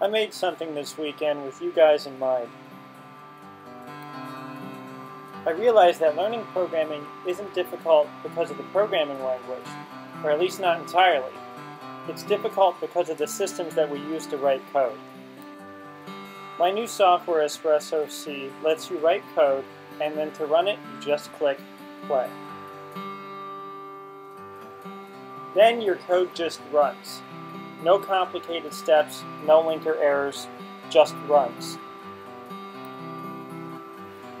I made something this weekend with you guys in mind. I realized that learning programming isn't difficult because of the programming language, or at least not entirely. It's difficult because of the systems that we use to write code. My new software, Espresso C, lets you write code, and then to run it, you just click play. Then your code just runs. No complicated steps, no linker errors, just runs.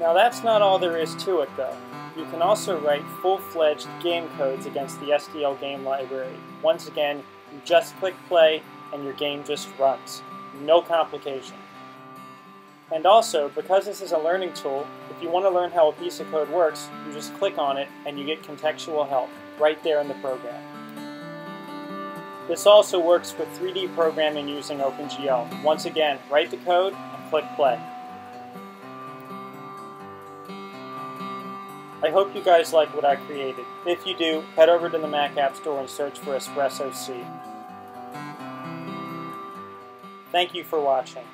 Now that's not all there is to it though. You can also write full-fledged game codes against the SDL game library. Once again, you just click play and your game just runs. No complication. And also, because this is a learning tool, if you want to learn how a piece of code works, you just click on it and you get contextual help right there in the program. This also works with 3D programming using OpenGL. Once again, write the code and click play. I hope you guys like what I created. If you do, head over to the Mac App Store and search for Espresso C. Thank you for watching.